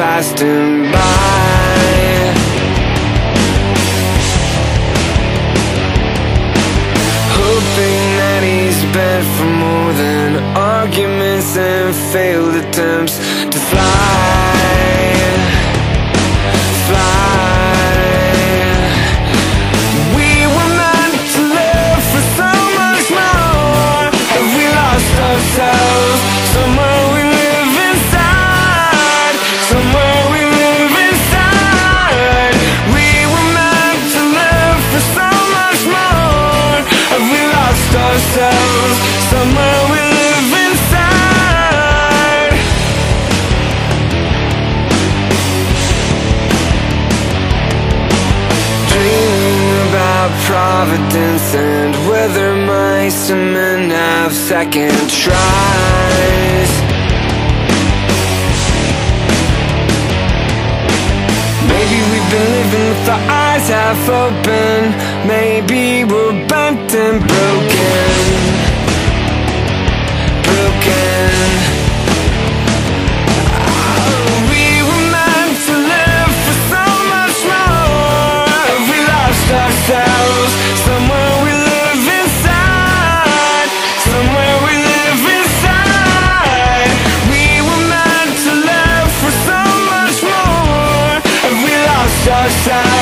passed by. Hoping that he's bent for more than arguments and failed attempts to fly. Providence and weather my semen have second tries. Maybe we've been living with our eyes half open Maybe we're bent and broken.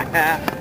Ha ha ha.